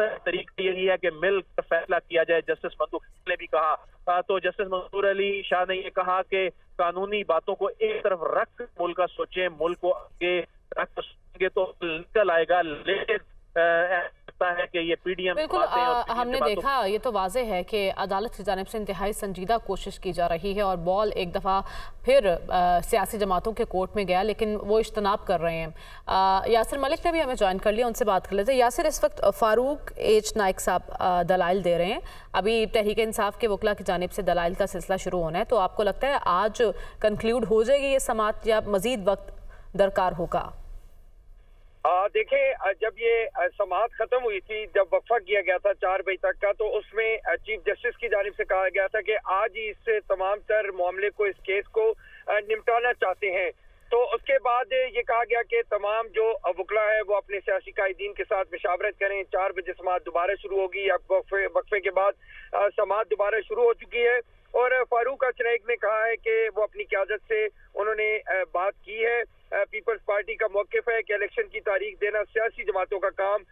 तरीका यही है कि मिलकर फैसला किया जाए, जस्टिस मंसूर ने भी कहा। तो जस्टिस मंसूर अली शाह ने ये कहा कि कानूनी बातों को एक तरफ़ रख, मुल्क का सोचे, मुल्क को आगे रख तो निकल आएगा, लेकिन लगता है कि ये पीडीएम बिल्कुल आ, हमने देखा ये तो वाजे है कि अदालत की जानब से इंतहाई संजीदा कोशिश की जा रही है और बॉल एक दफ़ा फिर आ, सियासी जमातों के कोर्ट में गया लेकिन वो इज्तनाब कर रहे हैं। आ, यासिर मलिक ने भी हमें ज्वाइन कर लिया उनसे बात कर लेते हैं। यासिर इस वक्त फारूक एच नाइक साहब दलाइल दे रहे हैं। अभी तहरीक इंसाफ के वकला की जानब से दलाइल का सिलसिला शुरू होना है तो आपको लगता है आज कंक्लूड हो जाएगी ये समात या मजीद वक्त दरकार होगा? देखें जब ये समात खत्म हुई थी, जब वक्फा किया गया था चार बजे तक का तो उसमें चीफ जस्टिस की जानब से कहा गया था कि आज ही इस तमाम तर मामले को, इस केस को निपटाना चाहते हैं। तो उसके बाद ये कहा गया कि तमाम जो वकला है, वो अपने सियासी कायदीन के साथ मशावरत करें। चार बजे समात दोबारा शुरू होगी अब वक्फे वक्फे के बाद समात दोबारा शुरू हो चुकी है। और फारूक अचनैक ने कहा है कि वो अपनी क्यादत से उन्होंने बात की है। मौकफ है कि इलेक्शन की तारीख देना सियासी जमातों का काम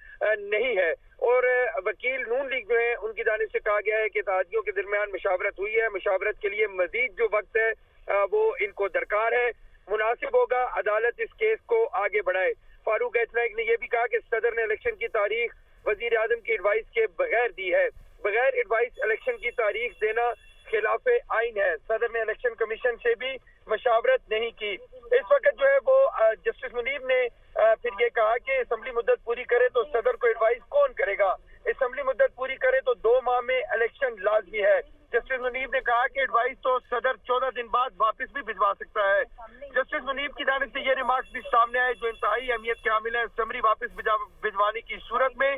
नहीं है। और वकील नून लीग जो है, उनकी जानब से कहा गया है कि ताजियों के दरमियान मशावरत हुई है। मशावरत के लिए मजीद जो वक्त है वो इनको दरकार है। मुनासिब होगा, अदालत इस केस को आगे बढ़ाए। फारूक एचनाइक ने यह भी कहा कि सदर ने इलेक्शन की तारीख वज़ीर आज़म की एडवाइस के बगैर दी है। बगैर एडवाइस इलेक्शन की तारीख देना खिलाफ आइन है। सदर ने इलेक्शन कमीशन से भी मशावरत नहीं की। इस वक्त जो है वो जस्टिस मुनीब ने फिर ये कहा कि असम्बली मुद्दत पूरी करे तो सदर को एडवाइस कौन करेगा? असम्बली मुद्दत पूरी करे तो दो माह में इलेक्शन लाजमी है। जस्टिस मुनीब ने कहा कि एडवाइस तो सदर चौदह दिन बाद वापस भी भिजवा सकता है। जस्टिस मुनीब की जानब से ये रिमार्क्स भी सामने आए, जो इंतहाई अहमियत के हामिल है। समरी वापस भिजवाने की सूरत में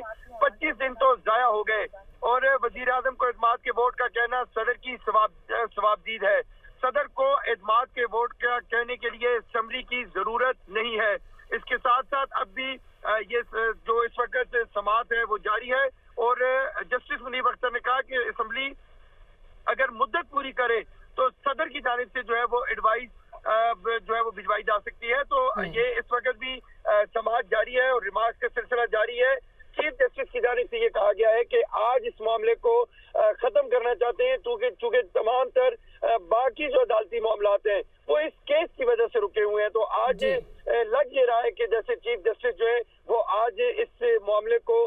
पच्चीस दिन तो जाया हो गए। और वज़ीर आज़म को एतमाद के वोट का कहना सदर की सवाबदीद है। सदर को एतमाद के वोट का कहने के लिए असम्बली की ज़रूरत नहीं है। इसके साथ साथ अब भी ये जो इस वक्त समात है वो जारी है। और जस्टिस मुनीब अख्तर ने कहा कि असम्बली अगर मुद्दत पूरी करे तो सदर की जानब से जो है वो एडवाइस जो है वो भिजवाई जा सकती है। तो हम्म। ये इस वक्त भी समाज जारी है और रिमार्क का सिलसिला जारी है। चीफ जस्टिस की जानब से ये कहा गया है कि आज इस मामले को खत्म करना चाहते हैं, चूँकि चूँकि तमाम तर बाकी जो अदालती मामला हैं, वो इस केस की वजह से रुके हुए हैं। तो आज लग ये रहा है कि जैसे चीफ जस्टिस जो है वो आज इस मामले को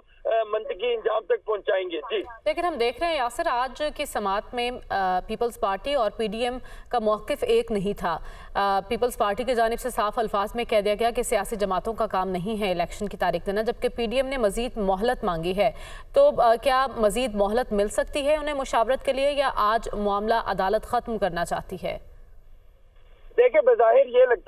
मंतकी इंजाम तक पहुंचाएँगे। जी। लेकिन हम देख रहे हैं यासर आज की समात में पीपल्स पार्टी और पीडीएम का मौकफ एक नहीं था। पीपल्स पार्टी की जानब से साफ़ अल्फाज में कह दिया गया कि सियासी जमातों का काम नहीं है इलेक्शन की तारीख देना जबकि पीडीएम ने मजीद मोहलत मांगी है। तो आ, क्या मजीद मोहलत मिल सकती है उन्हें मुशावरत के लिए या आज मामला अदालत ख़त्म करना चाहती है? देखिए बज़ाहिर ये लगता